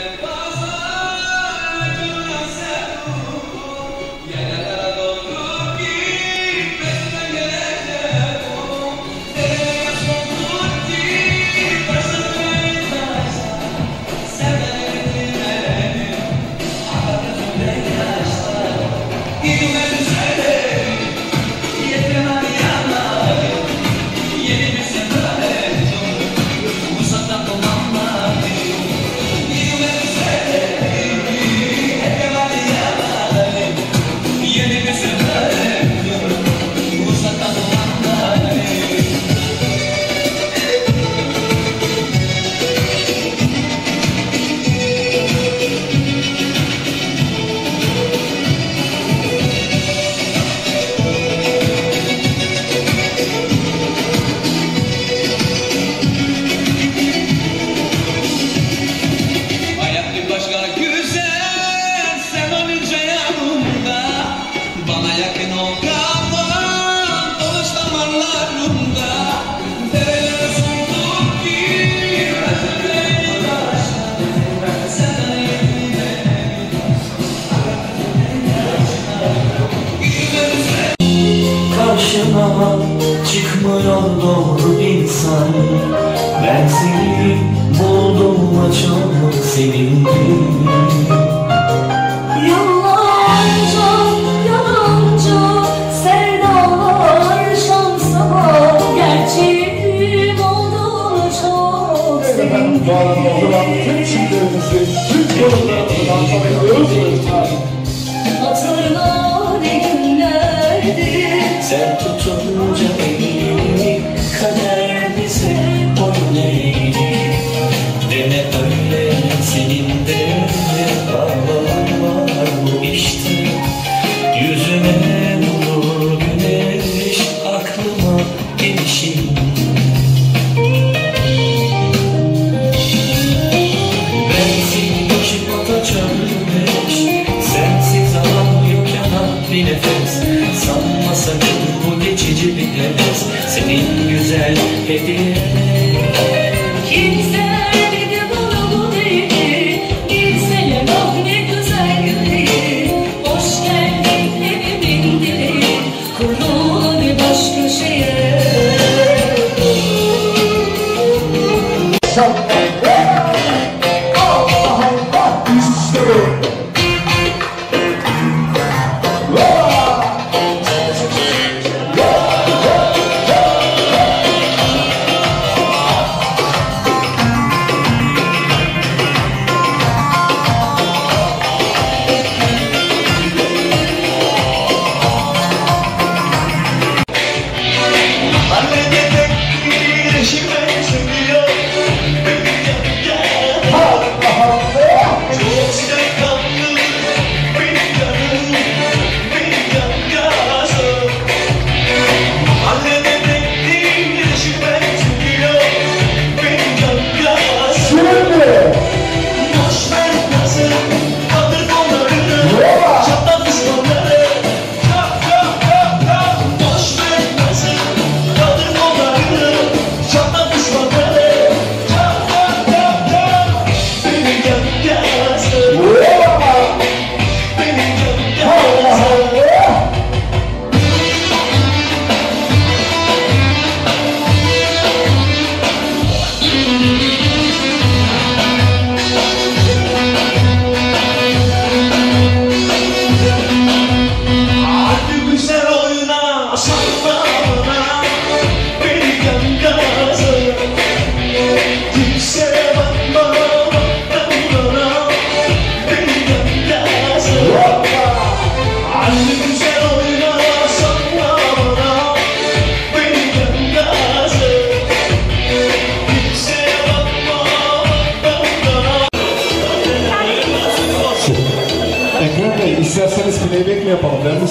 Yeah. Sen tutun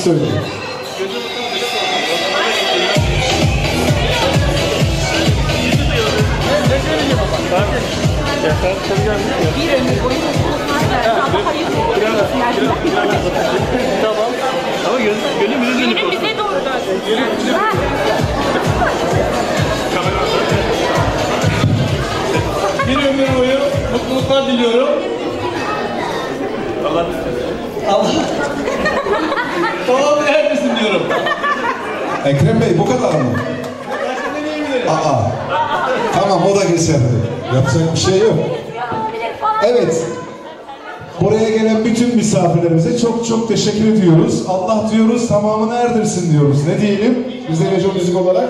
söyleyeyim. Bir ömür boyu Tamam. Ama gönül gönül müziğini Gönül bize doğru dönsün. Bir ömür boyu mutluluklar diliyorum. Ekrem Bey bu kadar mı? Aa. Tamam o da geçerli. Yapacak bir şey yok. Evet. Buraya gelen bütün misafirlerimize çok çok teşekkür ediyoruz. Allah diyoruz tamamını erdirsin diyoruz. Ne diyelim? Biz de Rejo Müzik olarak.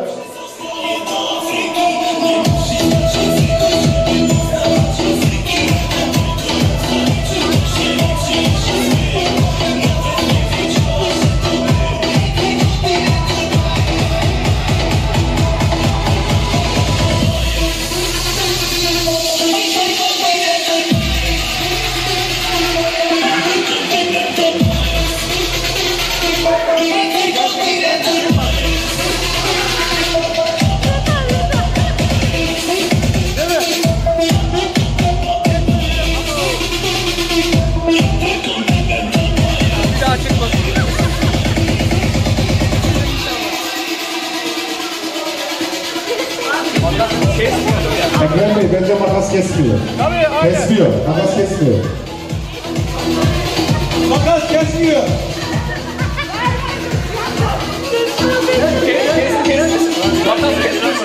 Ekrem Bey bence makas kesmiyor. Tabii aynen. Kesmiyor. Makas kesmiyor. Makas kesmiyor. Makas kes.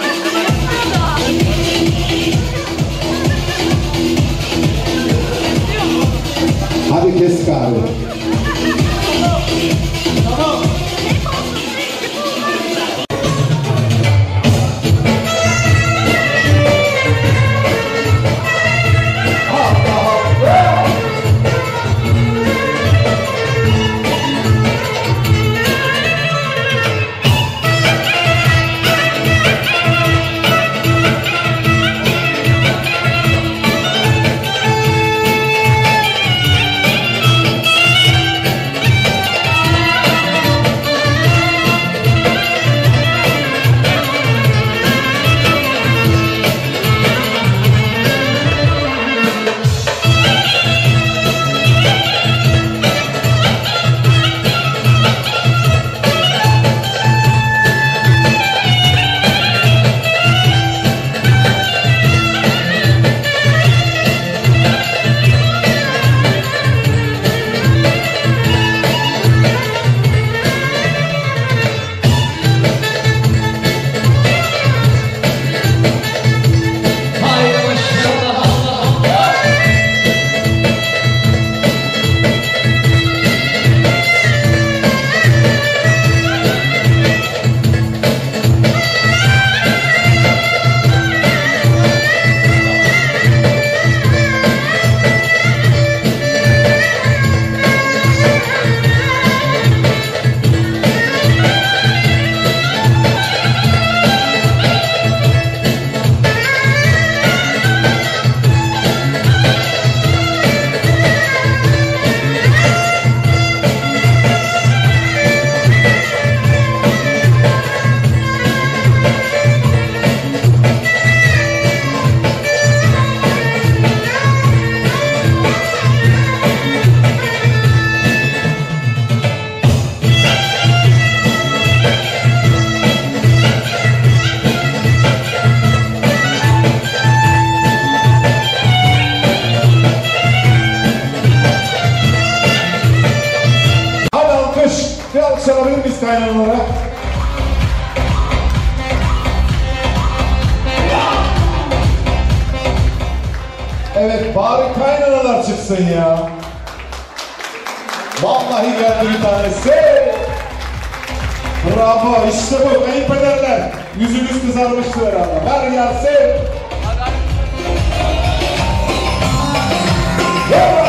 Hadi kes kahve. Çıksın ya. Vallahi geldi bir tanesi. Bravo işte bu kayınpederler. Yüzünüz kızarmıştı herhalde. Ver gelsin. Bravo.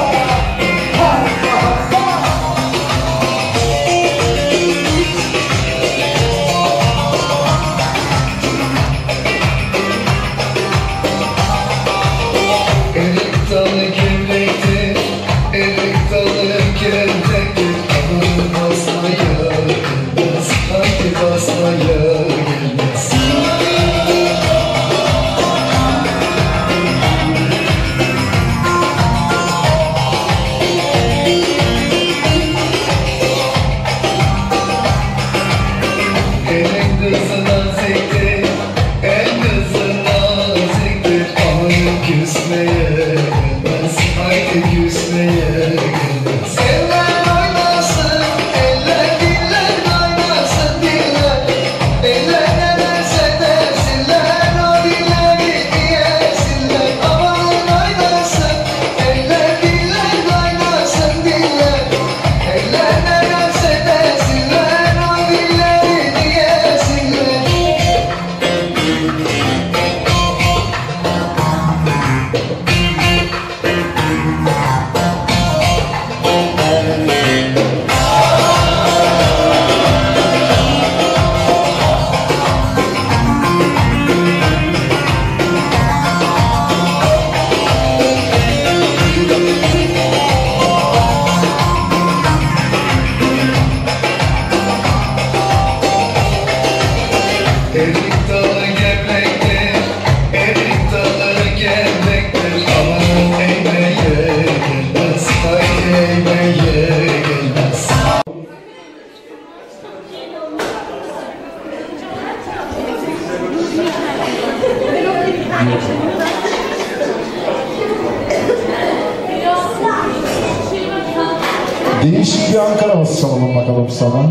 Değişik bir Ankara havası salalım bakalım sana.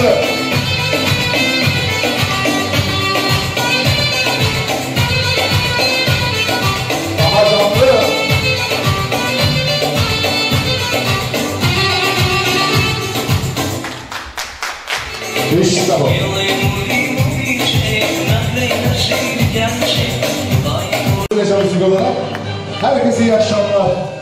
Canlı. Daha canlı. İşte bu. Yaşam herkese iyi akşamlar.